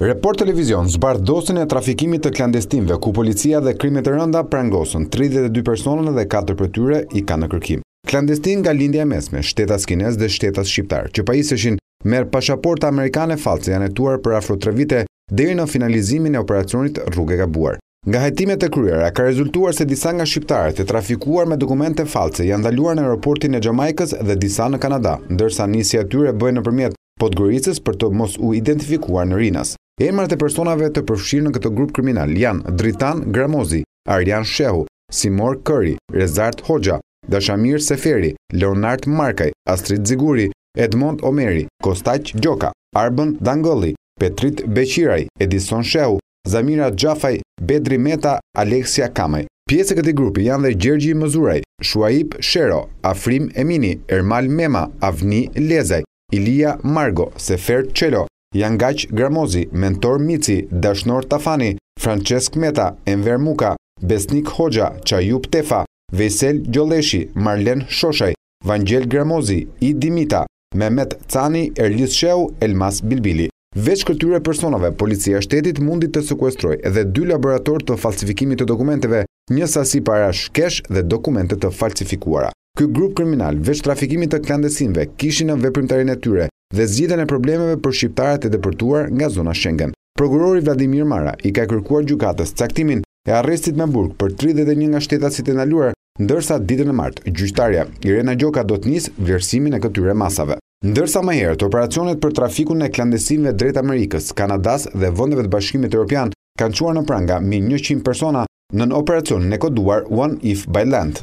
Report Televizion zbardh dosjen e trafikimit të klandestinëve ku policia dhe krimet e rënda prangosën 32 persona dhe katër prej tyre i kanë në kërkim. Klandestinë nga Lindja e Mesme, shtetas kinezë dhe shtetas shqiptarë, që pajiseshin me pashaporta amerikane fallce janë hetuar për afro tre vite deri në finalizimin e operacionit Rrugë e Gabuar. Nga hetimet e kryera ka rezultuar se disa nga shqiptarët e trafikuar me dokumente fallce janë ndaluar në aeroportin e Xhamaikës dhe disa në Kanada, ndërsa nisja e tyre bëhej nëpërmjet Podgoricës për të mos u identifikuar në Rinas. Emrat e personave të përfshirë në këtë grup kriminal janë Dritan Gramozi, Arjan Shehu, Simor Këri, Rezart Hoxha, Dashamir Seferi, Leonard Markaj, Astrit Ziguri, Edmond Omeri, Kostaq Gjoka, Arben Dangëlli, Petrit Beqiraj, Edison Shehu, Zamira Xhafaj, Bedri Meta, Aleksia Kamaj. Pjesë e këtij grupi janë dhe Gjergji Mëzuraj, Shuaip Shero, Afrim Emini, Ermal Mema, Avni Lezaj, Ilia Margo, Sefer Çelo, Jangaq Gramozi, Mentor Mici, Dashnor Tafani, Françesk Meta, Enver Muka, Besnik Hoxha, Çajup Tefa, Vejsel Gjolleshi, Marlen Shoshaj, Vangjel Gramozi, Idi Mita, Mehmet Cani, Erlis Shehu, Elmas Bilbili. Veç këtyre personave, Policia e Shtetit mundi të sekuestrojë edhe dy laboratorë të falsifikimit të dokumenteve, një sasi parash kesh dhe dokumente të falsifikuara. Ky grup kriminal, veç trafikimit të klandestinëve, kishin në veprimtarinë e tyre dhe zgjidhjen e problemeve për shqiptarët e deportuar nga zona Shengen. Prokurori Vladimir Mara i ka kërkuar gjykatës caktimin e arrestit me burg për 31 nga shtetasit e ndaluar, ndërsa ditën e martë, gjyqtarja Irena Gjoka do të nisë vlerësimin e këtyre masave. Ndërsa më herët, operacionet për trafikun e klandestinëve drejt Amerikës, Kanadasë dhe vendeve të Bashkimit Europian kanë çuar në pranga mbi njëqind persona nën operacionin e koduar One If by Land.